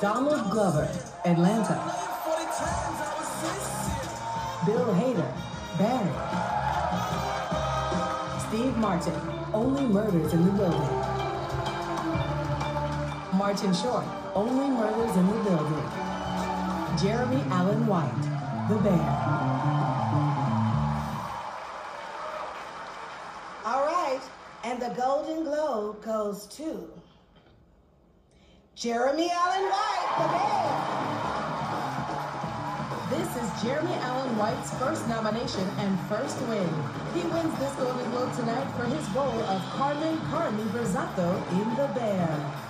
Donald Glover, Atlanta. Bill Hader, Barry. Steve Martin, Only Murders in the Building. Martin Short, Only Murders in the Building. Jeremy Allen White, The Bear. All right, and the Golden Globe goes to Jeremy Allen White, The Bear. This is Jeremy Allen White's first nomination and first win. He wins this Golden Globe tonight for his role of Carmen Carmy Berzatto in The Bear.